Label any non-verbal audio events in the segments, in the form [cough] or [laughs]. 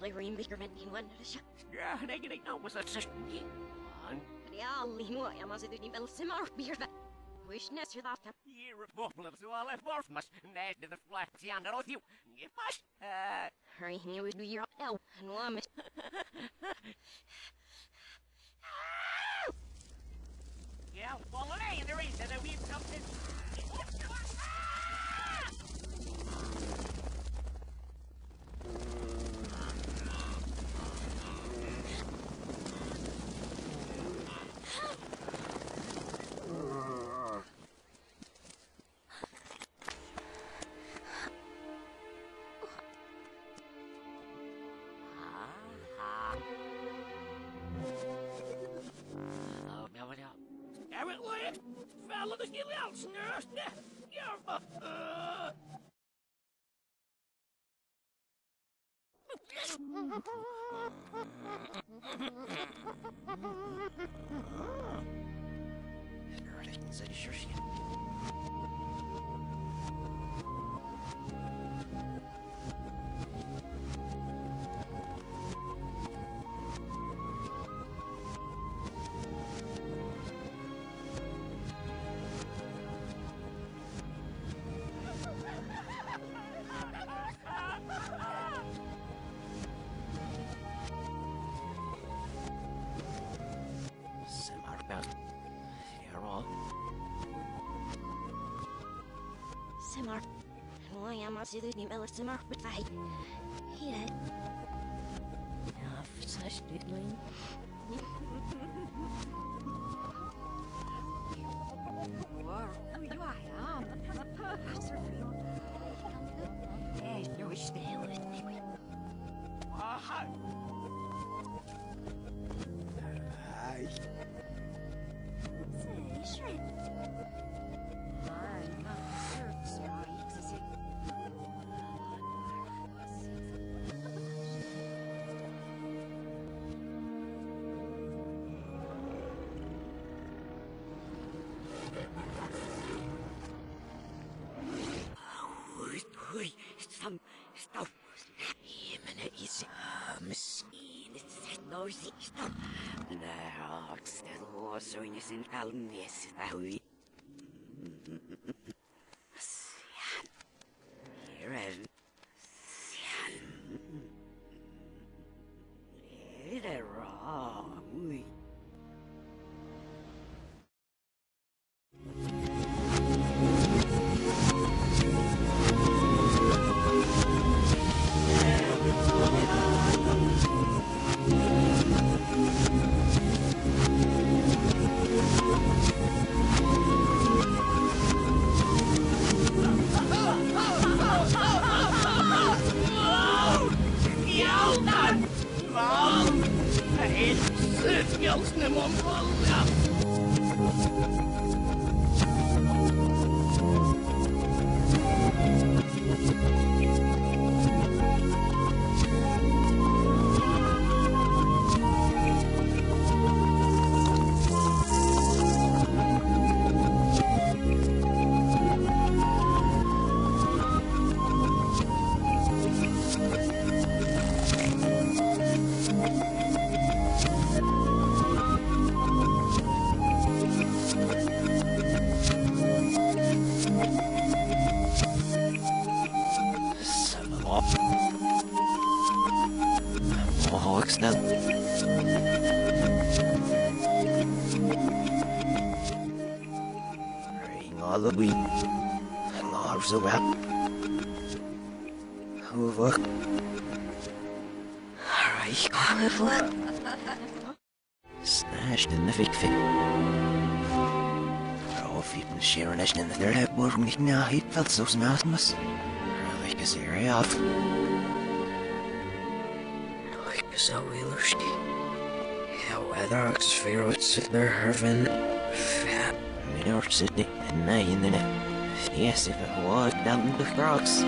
Slavery Biggerman in one shot. Ja, nee, nee, nou was dat zes. Ja, maar ze doet niet wel zijn maar ma sitt niin belsimar birve. Wish nes ju data. [laughs] Hier bobbelen zoale vorfmas. Nee, de flaxi aan de rotiu. Je pas. Eh, Hurry, nu [laughs] is du Gilliansneurs. Ja, uh. Rechten zij shirtje. Simar. Nuoja ma sitt niin belsimar bitvai. Hier. Ja, försökt diddling. Aha. Het zet nou zie stam. Nou, ik stel zo in je ясне мом пална. Väl. Huvud. Reich huvud. Snash den the fick fick. Bra fippen Sharon Ashton the third hat more from the now he felt so smasmus. Like a serie off. Like so illusti. However, Oxford would sit there having fat. New York City and night in the net. Yes, if it was down the frogs.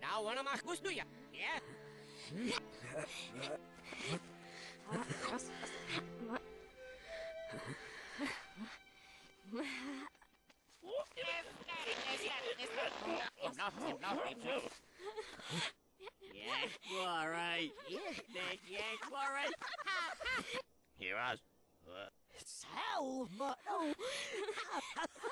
Now one of my goes to ya. Yeah. [laughs] ハハハハ!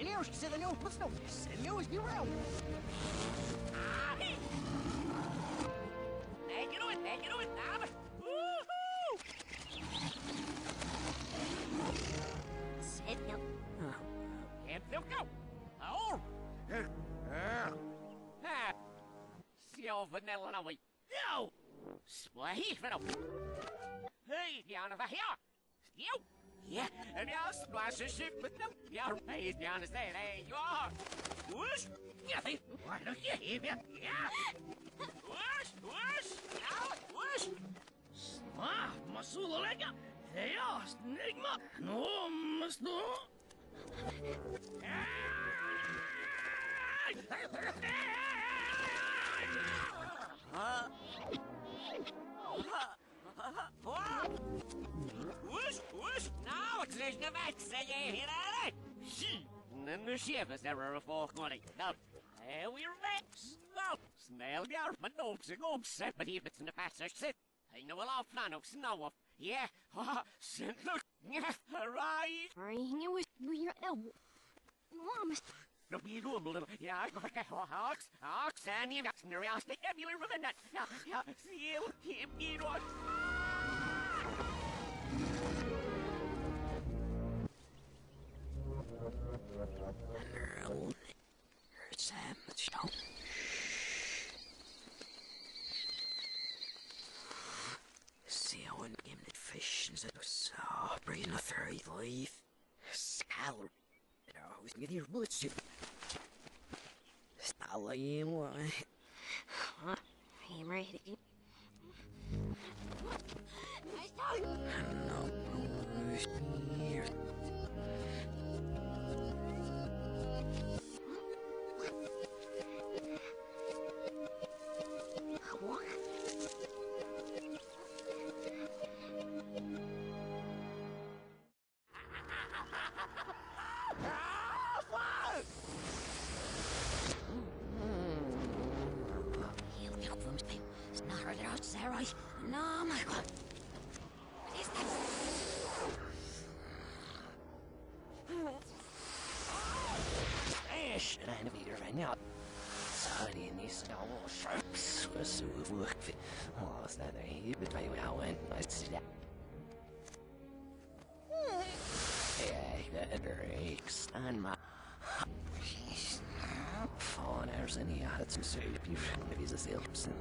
Ilioš se da nju pustio, se nju izbirao. Hey, get it, hey, get it, now. Woohoo! Can't still go. Oh! Ah. Seal vanilla no we. No! Splash vanilla. Hey, down over here. You. Yeah, and y'all splash a ship with them. Y'all raise down to say, there you are. Whoosh! Yeah, why don't you hear me? Yeah! Whoosh! Whoosh! Now, whoosh! Ah, masula lega. Ja, snigma. No, mas no. Whoosh, whoosh. Now it's there's no match, say you hear? She. And the shivers there are a fork money. Now, there we rex. Now, smell your manopes and upset, but if it's in the passage sit. I know a lot of plan of snow off. Yeah, ha, sent look. Yeah, right. No be room little. Yeah, I got that oh, ox, ox, and you got the rest. Have you remember that? Yeah, yeah, see you, him, you know. Seal and gimlet fish is a saw, breathing a fairy life. Scalar. Oh, who's getting your bullets? Stala in one. I'm leverer right now. Sunny in these snowball sharks was so worked. Well, it's not a heap, but I will win. I see that. Yeah, better aches on my. Fallen hours in the odds, so you've got a salesman.